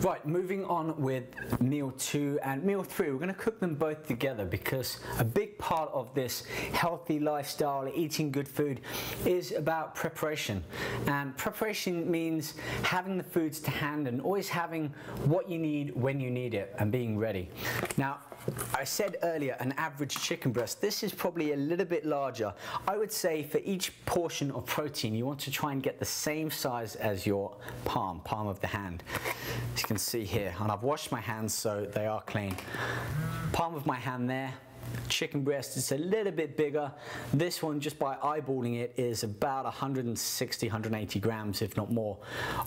Right, moving on with meal two and meal three. We're going to cook them both together because a big part of this healthy lifestyle, eating good food, is about preparation. And preparation means having the foods to hand and always having what you need when you need it and being ready. Now, I said earlier an average chicken breast. This is probably a little bit larger. I would say for each portion of protein, you want to try and get the same size as your palm, palm of the hand as you can see here and I've washed my hands so they are clean. Palm of my hand there chicken breast is a little bit bigger. This one just by eyeballing it is about 160 180 grams if not more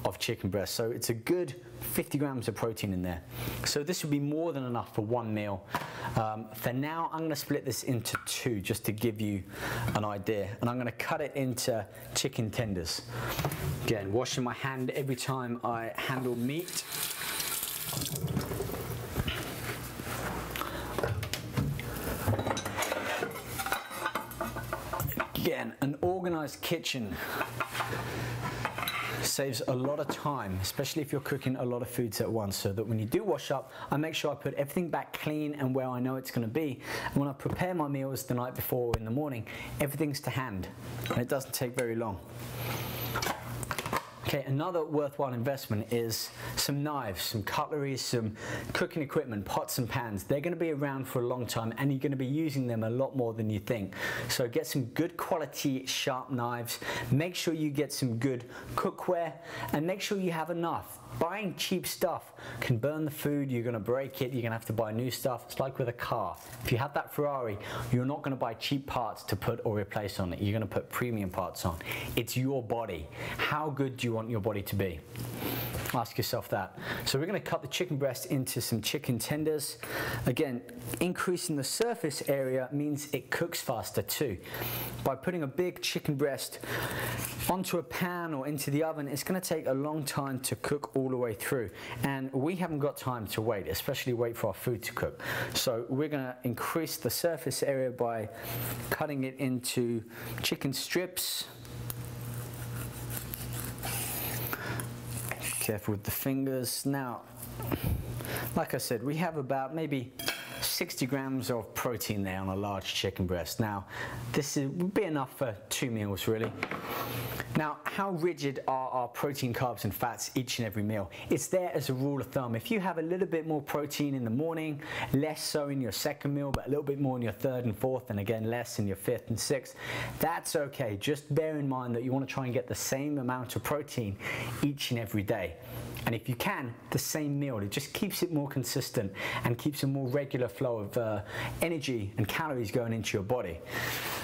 of chicken breast. So it's a good 50 grams of protein in there. So this would be more than enough for one meal. Um, for now I'm going to split this into two just to give you an idea. And I'm going to cut it into chicken tenders. Again washing my hand every time I handle meat Again, an organized kitchen saves a lot of time, especially if you're cooking a lot of foods at once, so that when you do wash up, I make sure I put everything back clean and where I know it's gonna be. And when I prepare my meals the night before or in the morning, everything's to hand, and it doesn't take very long. Okay, another worthwhile investment is some knives, some cutlery, some cooking equipment, pots and pans. They're gonna be around for a long time and you're gonna be using them a lot more than you think. So get some good quality sharp knives, make sure you get some good cookware and make sure you have enough. Buying cheap stuff can burn the food, you're gonna break it, you're gonna have to buy new stuff. It's like with a car. If you have that Ferrari, you're not gonna buy cheap parts to put or replace on it. You're gonna put premium parts on. It's your body. How good do you want your body to be? Ask yourself that. So we're going to cut the chicken breast into some chicken tenders. Again, increasing the surface area means it cooks faster too. By putting a big chicken breast onto a pan or into the oven, it's going to take a long time to cook all the way through. And we haven't got time to wait, especially wait for our food to cook. So we're going to increase the surface area by cutting it into chicken strips Careful with the fingers. Now, like I said, we have about maybe 60 grams of protein there on a large chicken breast. Now, this is, would be enough for two meals really. Now, how rigid are our protein, carbs and fats each and every meal? It's there as a rule of thumb. If you have a little bit more protein in the morning, less so in your second meal, but a little bit more in your third and fourth, and again, less in your fifth and sixth, that's okay. Just bear in mind that you want to try and get the same amount of protein each and every day. And if you can, the same meal. It just keeps it more consistent and keeps a more regular flow of uh, energy and calories going into your body.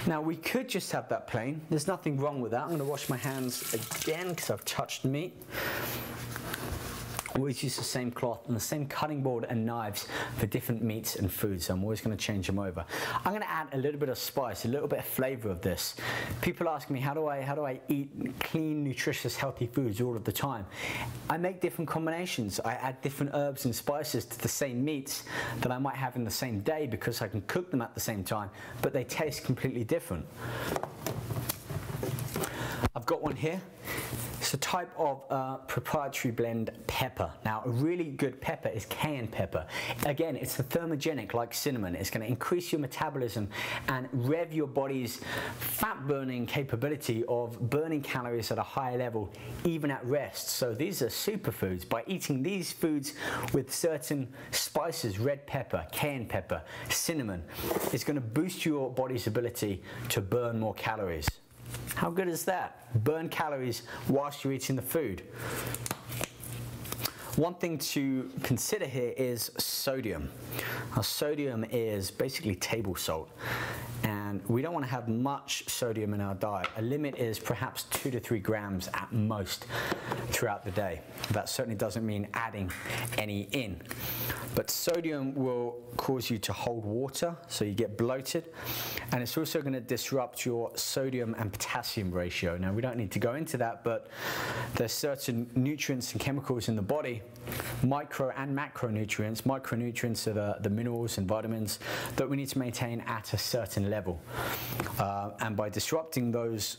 Now we could just have that plain. There's nothing wrong with that. I'm going to wash my hands again because I've touched meat always use the same cloth and the same cutting board and knives for different meats and foods. So I'm always going to change them over. I'm going to add a little bit of spice, a little bit of flavor of this. People ask me, how do I, how do I eat clean, nutritious, healthy foods all of the time? I make different combinations. I add different herbs and spices to the same meats that I might have in the same day because I can cook them at the same time, but they taste completely different. I've got one here. It's a type of uh, proprietary blend pepper. Now, a really good pepper is cayenne pepper. Again, it's a thermogenic like cinnamon. It's going to increase your metabolism and rev your body's fat burning capability of burning calories at a higher level, even at rest. So these are superfoods. By eating these foods with certain spices, red pepper, cayenne pepper, cinnamon, it's going to boost your body's ability to burn more calories. How good is that? Burn calories whilst you're eating the food. One thing to consider here is sodium. Now, sodium is basically table salt and we don't want to have much sodium in our diet. A limit is perhaps two to three grams at most throughout the day. That certainly doesn't mean adding any in. But sodium will cause you to hold water, so you get bloated, and it's also going to disrupt your sodium and potassium ratio. Now, we don't need to go into that, but there's certain nutrients and chemicals in the body, micro and macronutrients. Micronutrients are the, the minerals and vitamins that we need to maintain at a certain level. Uh, and by disrupting those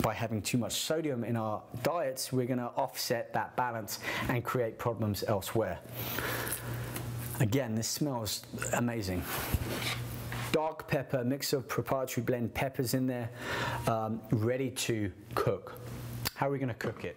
by having too much sodium in our diets, we're going to offset that balance and create problems elsewhere. Again, this smells amazing. Dark pepper, mix of proprietary blend peppers in there, um, ready to cook. How are we going to cook it?